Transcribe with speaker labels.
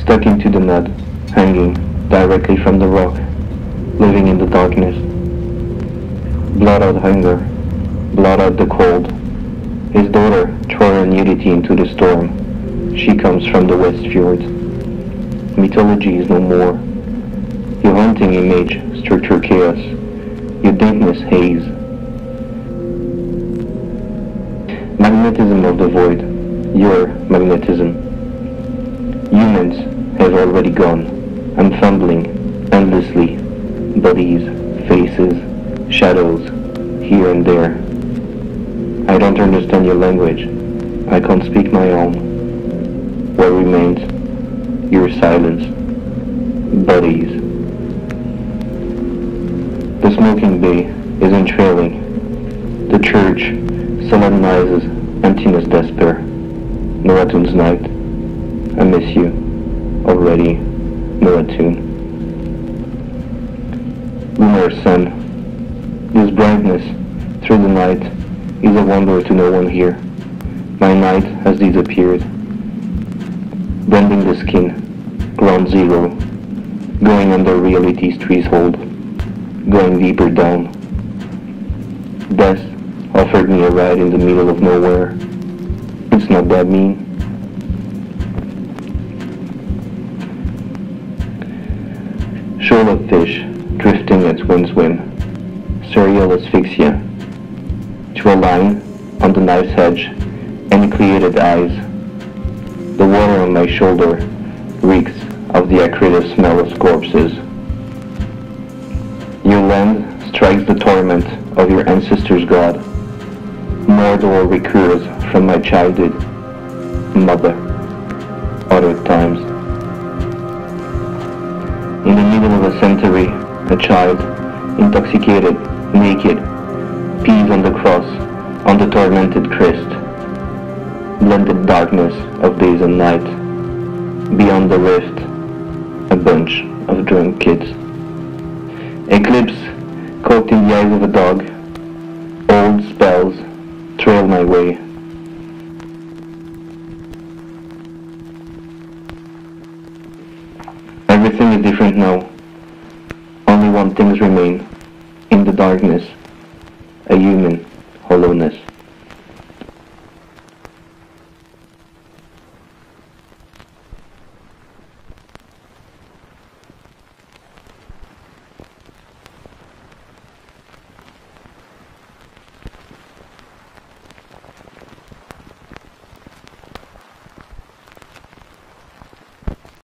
Speaker 1: stuck into the mud, hanging directly from the rock, living in the darkness. Blot out hunger, blot out the cold. His daughter her nudity into the storm. She comes from the west fjord. Mythology is no more. Your haunting image, structure chaos. Your dampness haze. Magnetism of the void. Your magnetism. Humans have already gone. I'm fumbling endlessly. Bodies, faces, shadows, here and there. I don't understand your language. I can't speak my own. What remains? Your silence. Bodies. The smoking bay isn't trailing. The church solemnizes emptiness despair. Noatun's night. I miss you. Already. Noatun. Lunar sun. This brightness through the night is a wonder to no one here. My night has disappeared. Bending the skin. Ground zero. Going under reality's threshold. Going deeper down. Death offered me a ride in the middle of nowhere. It's not that mean. Shoal of fish drifting at wind's whim. Serial asphyxia. To a line on the knife's edge and created eyes. The water on my shoulder reeks of the acrid smell of corpses. Your land strikes the torment of your ancestors' god. Mordor recurs from my childhood. Mother. Other times. Middle of a century, a child, intoxicated, naked, pees on the cross, on the tormented Christ. Blended darkness of days and night. Beyond the rift, a bunch of drunk kids. Eclipse, caught in the eyes of a dog. Old spells trail my way. Everything is different now. Only one thing remains. In the darkness, a human hollowness.